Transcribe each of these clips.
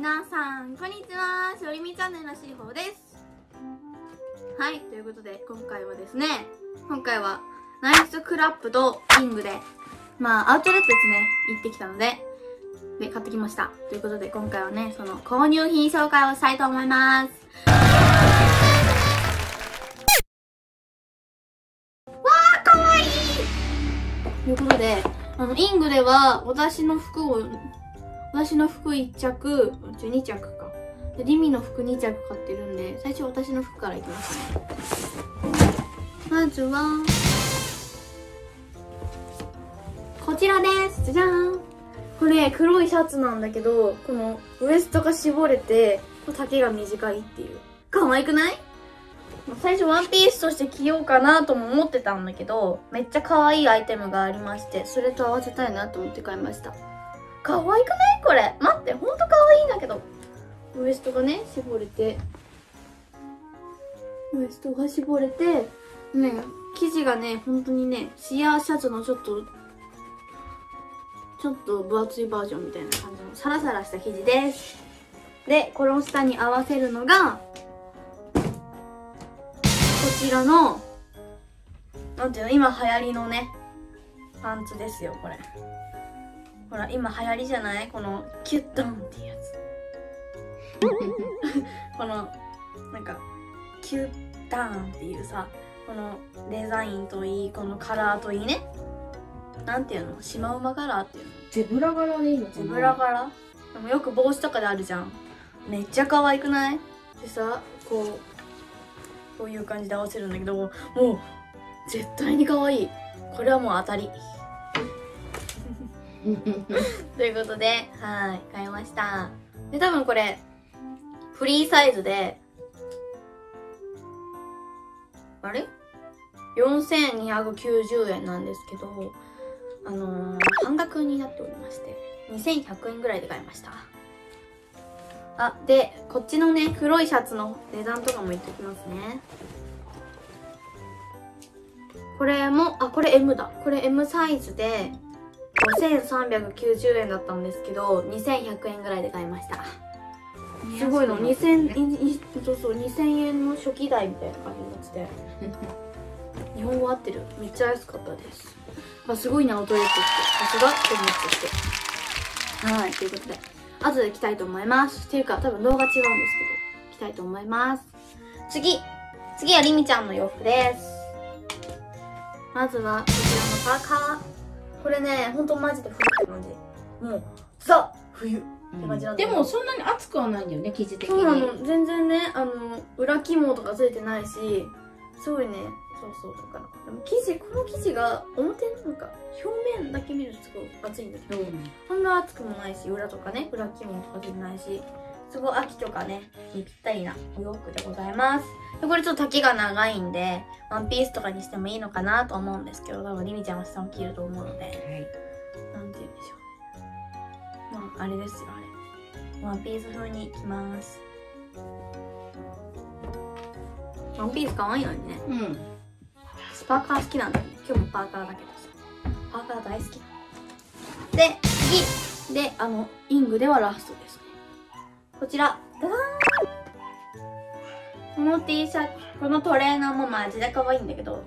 皆さんこんにちは。しおりみチャンネルのしほです。はいということで今回はですね今回はナイスクラップとキングでまあアウトレットですね行ってきたのでで買ってきました。ということで今回はねその購入品紹介をしたいと思います。わーかわいい。ということであのイングでは私の服を私の服1着、12着か。で、リミの服2着買ってるんで、最初私の服からいきますね。まずは、こちらです。じゃじゃーん。これ、黒いシャツなんだけど、このウエストが絞れて、丈が短いっていう。可愛くない？最初ワンピースとして着ようかなとも思ってたんだけど、めっちゃ可愛いアイテムがありまして、それと合わせたいなと思って買いました。可愛くない？これ。待ってほんと可愛いんだけど。ウエストがね絞れて。ウエストが絞れて。ね生地がね本当にねシアーシャツのちょっとちょっと分厚いバージョンみたいな感じのサラサラした生地です。でこの下に合わせるのがこちらのなんていうの今流行りのねパンツですよこれ。ほら今流行りじゃない？このキュッドンっていうやつ このなんかキュッダーンっていうさこのデザインといいこのカラーといいね。なんていうの？シマウマカラーっていうの？ゼブラ柄でいいのゼブラ柄？でもよく帽子とかであるじゃん。めっちゃ可愛くない？でさこうこういう感じで合わせるんだけどもう絶対に可愛い。これはもう当たりということで、はい、買いました。で、多分これ、フリーサイズで、あれ ?4290 円なんですけど、あのー、半額になっておりまして、2100円ぐらいで買いました。あ、で、こっちのね、黒いシャツの値段とかも言っておきますね。これも、あ、これ M だ。これ M サイズで、5390円だったんですけど2100円ぐらいで買いました。すごいの2000そうそう2000円の初期代みたいな感じになってて。日本語合ってる。めっちゃ安かったです。あすごいなアウトレットって。さすがって思ってて。はい。ということで。後で着たいと思います。っていうか多分動画違うんです。けど着たいと思います。次。次はりみちゃんの洋服ですまずはこちらのパーカーこれねほんとマジで冬って感じ。もうザ冬って感じなんでもそんなに暑くはないんだよね生地的に。そうなの。全然ねあの裏肝とかついてないしすごいね。そうそう。だからでも生地この生地が表なんか表面だけ見るとすごい熱いんだけど、うん、ほんの熱くもないし裏とかね裏肝とかついてないしすごい秋とかねにぴったりなお洋服でございます。でこれちょっと丈が長いんでワンピースとかにしてもいいのかなと思うんですけど多分りみちゃんは下も着ると思うので、はい、なんて言うんでしょうね。まああれですよあれ。ワンピース風に着ます。ワンピース可愛いのにね。うん。パーカー好きなんだよね。今日もパーカーだけどさ。パーカー大好き。で次。であのイングではラストです。ねこちら、ダダーンこの T シャツ、このトレーナーもマジで可愛いんだけど、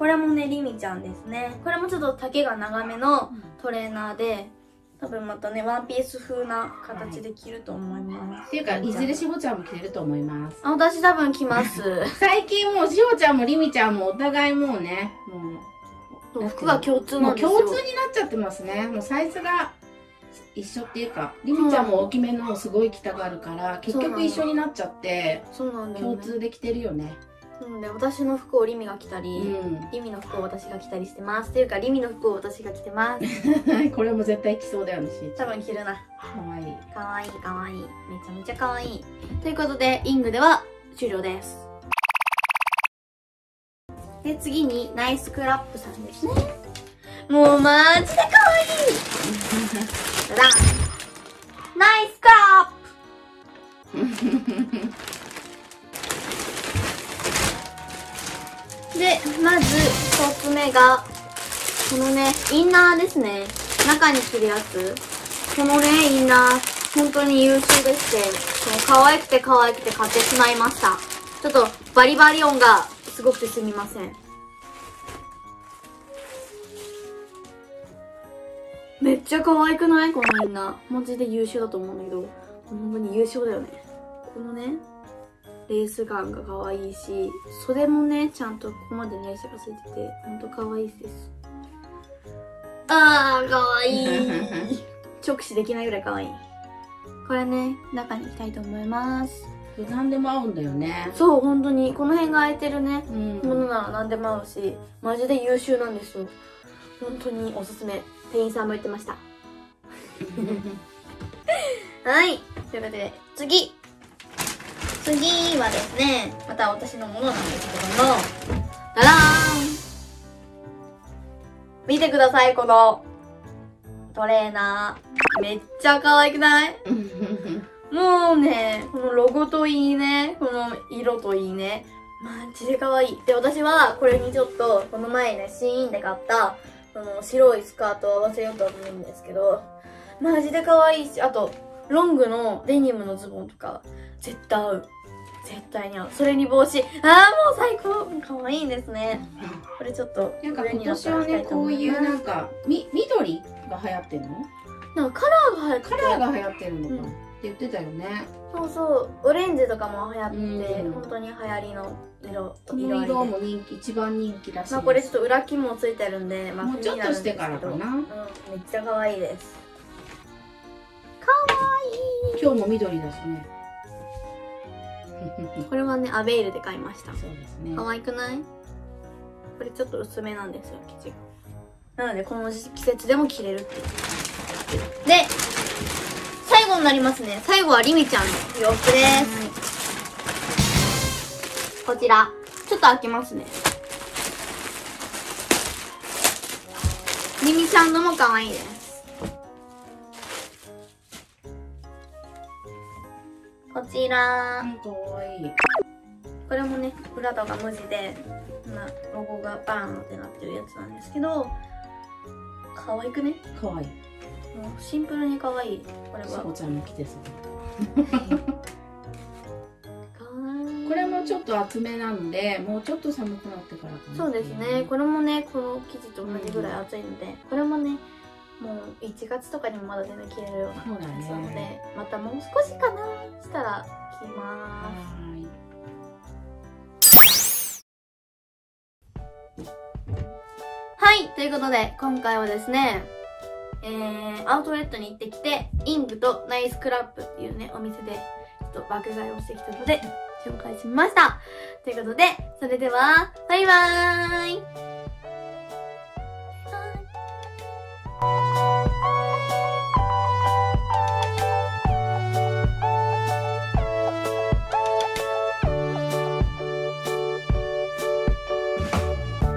これもね、リミちゃんですね。これもちょっと丈が長めのトレーナーで、多分またね、ワンピース風な形で着ると思います。っていうか、いずれしほちゃんも着れると思います。あ、私多分着ます。最近もうしほちゃんもりみちゃんもお互いもうね、もう、服が共通なんですよ。もう共通になっちゃってますね。もうサイズが一緒っていうかりみちゃんも大きめのすごい着たがるから結局一緒になっちゃってそうなんだ、ね、共通できてるよね。なので私の服をリミが着たり、うん、リミの服を私が着たりしてます。っていうかリミの服を私が着てます。これも絶対着そうだよね多分着るな。かわいい。かわいいかわいい。めちゃめちゃかわいい。ということでイングでは終了です。で次にナイスクラップさんですね。もうマジでかわいい。だナイスクラップ で、まず一つ目が、このね、インナーですね。中に着るやつ。このね、インナー、本当に優秀でして、その可愛くて可愛くて買ってしまいました。ちょっとバリバリ音がすごくてすみません。めっちゃ可愛くない？このみんな。マジで優秀だと思うんだけど、本当に優秀だよね。このね、レース感が可愛いし、袖もね、ちゃんとここまでレースがついてて、ほんと可愛いです。あー、可愛い 直視できないぐらい可愛い。これね、中に行きたいと思います。何でも合うんだよね。そう、本当に、この辺が空いてるね、うん。ものなら何でも合うし、マジで優秀なんですよ。本当におすすめ。店員さんも言ってました。はい。ということで、次。次はですね、また私のものなんですけども、ダダーン見てください、この、トレーナー。めっちゃ可愛くない？もうね、このロゴといいね、この色といいね、マジで可愛い。で、私はこれにちょっと、この前ね、シーインで買った、この白いスカートを合わせようと思うんですけど、マジで可愛いし、あと、ロングのデニムのズボンとか、絶対合う。絶対に合う。それに帽子。あーもう最高可愛いですね。これちょっと、なんか今年はね、こういうなんか、み、緑が流行ってるの？なんかカラーが入ってカラーが流行ってるのか、うん言ってたよね。そうそう、オレンジとかも流行って本当に流行りの色、この色も人気、一番人気らし。まあこれちょっと裏木もついてるんで、まあもうちょっとしてからかな。うん、めっちゃ可愛いです。今日も緑だしね。これはね、アベイルで買いました。そうですね。可愛くない？これちょっと薄めなんですよ、生地が。なので、この季節でも着れるっていう。で、最後になりますね。最後はリミちゃんの洋服です。こちら。ちょっと開けますね。リミちゃんのも可愛いです。こちら。うん、かわいい。これもね、裏とか無地で、なロゴがバーンってなってるやつなんですけど、可愛くね？かわいい。もうシンプルに可愛い。これは。さこちゃんてそう。これもちょっと厚めなので、もうちょっと寒くなってからかな。そうですね。これもね、この生地と同じぐらい厚いので、これもね、もう1月とかにもまだ全然着れるようなそうだやつなので、ね。またもう少しかなしたら着まはーい。す。はい、ということで、今回はですね、えー、アウトレットに行ってきて、イングとナイスクラップっていうね、お店で、ちょっと爆買いをしてきたので、紹介しました。ということで、それでは、バイバーイ